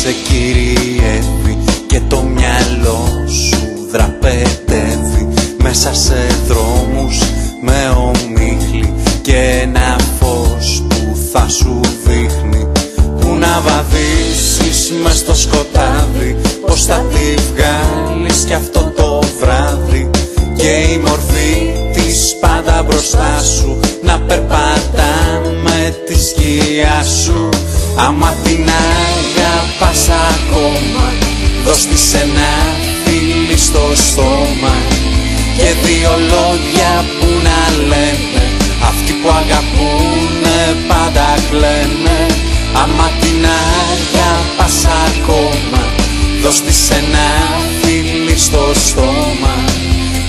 σε κυριεύει και το μυαλό σου δραπετεύει μέσα σε δρόμους με ομίχλη και ένα φως που θα σου δείχνει. Που να βαδίσεις μες στο σκοτάδι πως θα τη βγάλεις κι αυτό το βράδυ. Και η μορφή της πάντα μπροστά σου να περπατά με τη σκιά σου. Άμα την αγαπάς ακόμα. Δώσ' της ένα φίλι στο στόμα Και δύο λόγια που να λένε. Αυτοί που αγαπούνε πάντα κλαίνε. Άμα την αγαπάς ακόμα Δώσ' ένα φίλι στο στόμα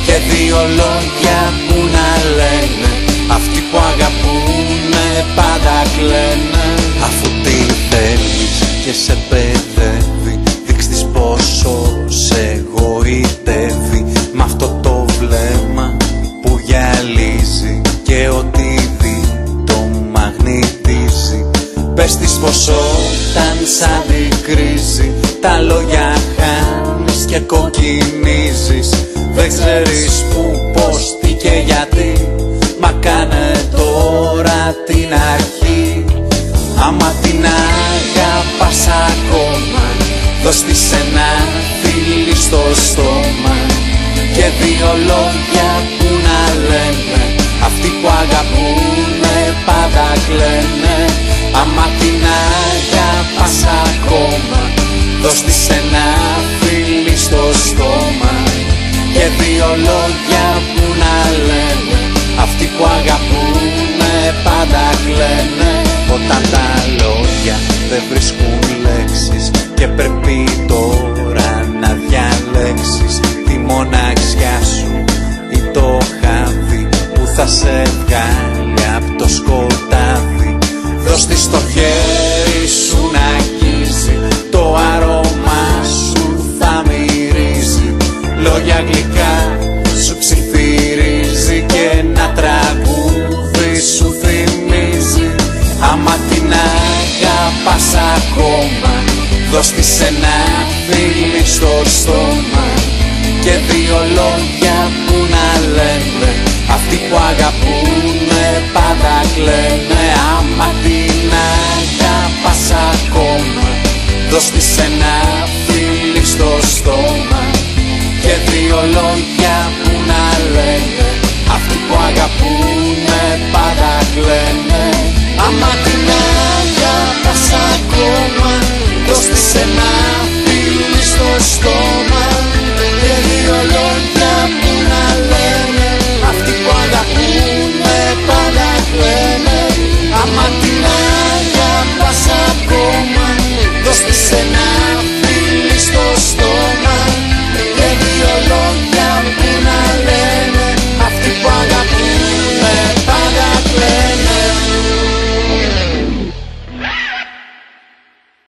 Και δύο λόγια που να λένε. Αυτοί που αγαπούνε πάντα κλαίνε και σε παιδεύει. Δείξ' της πόσο σε γοητεύει. Μ' αυτό το βλέμμα που γυαλίζει Και ό,τι δει το μαγνητίζει. Πες της πως όταν σ' αντικρίζει Τα λόγια χάνεις και κοκκινίζεις. Δεν ξέρεις που, πώς, τι και γιατί. Μα κάνε τώρα την αρχή Δώστε της ένα φίλι στο στόμα Και δύο λόγια που να λένε. Αυτοί που αγαπούνε πάντα κλαίνε. Άμα την αγαπάς ακόμα και πρέπει τώρα να διαλέξεις τη μοναξιά σου ή το χάδι που θα σε βγάλει από το σκοτάδι. Δώσ' στο χέρι. χώμα Δώσ' ένα φίλι στο στόμα Και δύο λόγια που να λένε Αυτοί που αγαπούνε πάντα κλαίνε. Άμα την αγαπάς ακόμα Δώσ' ένα φίλι στο στόμα Και δύο λόγια στήσενα, φίλου στο στόμα.